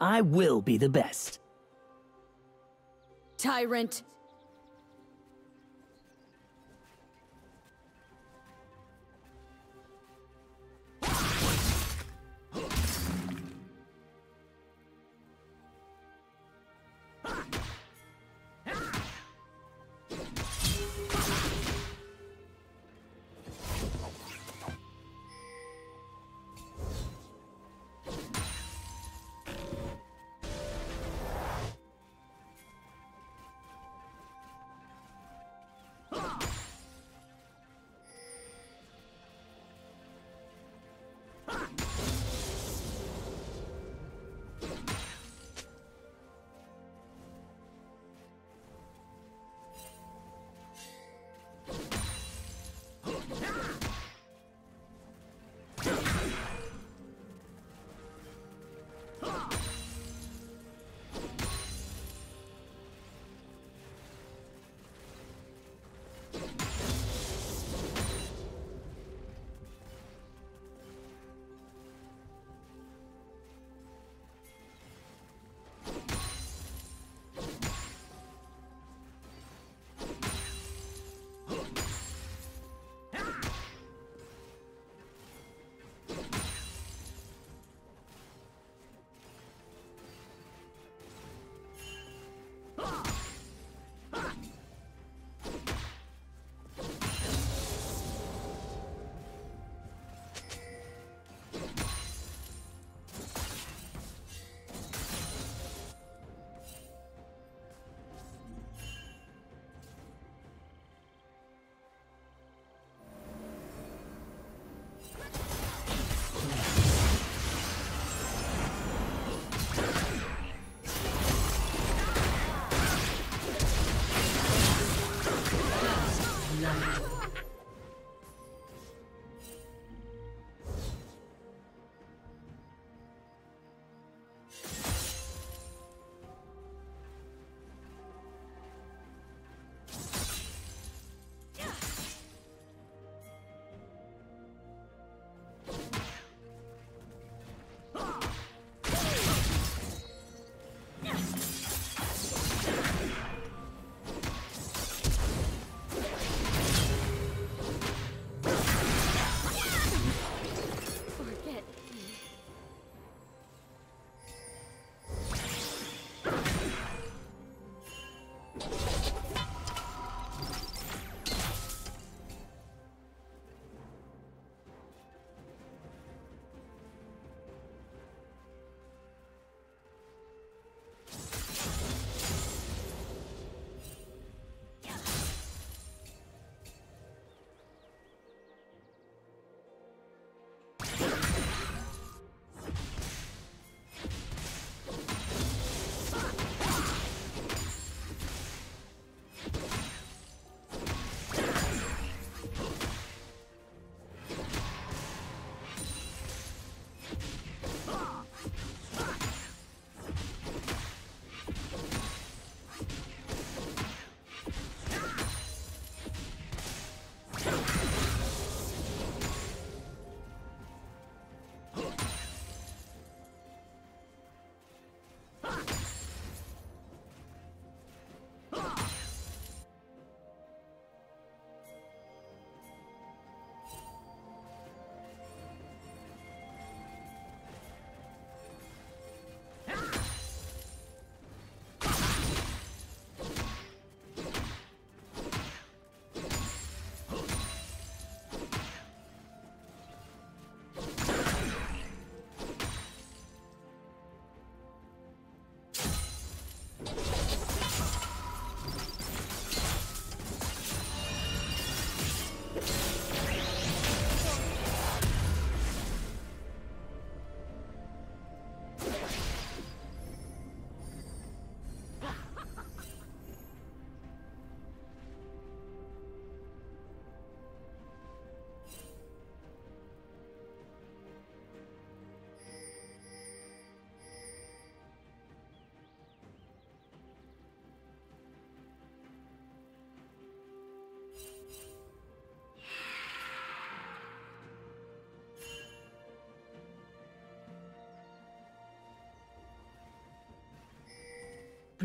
I will be the best. Tyrant!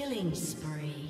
Killing spree.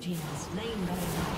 Team has slain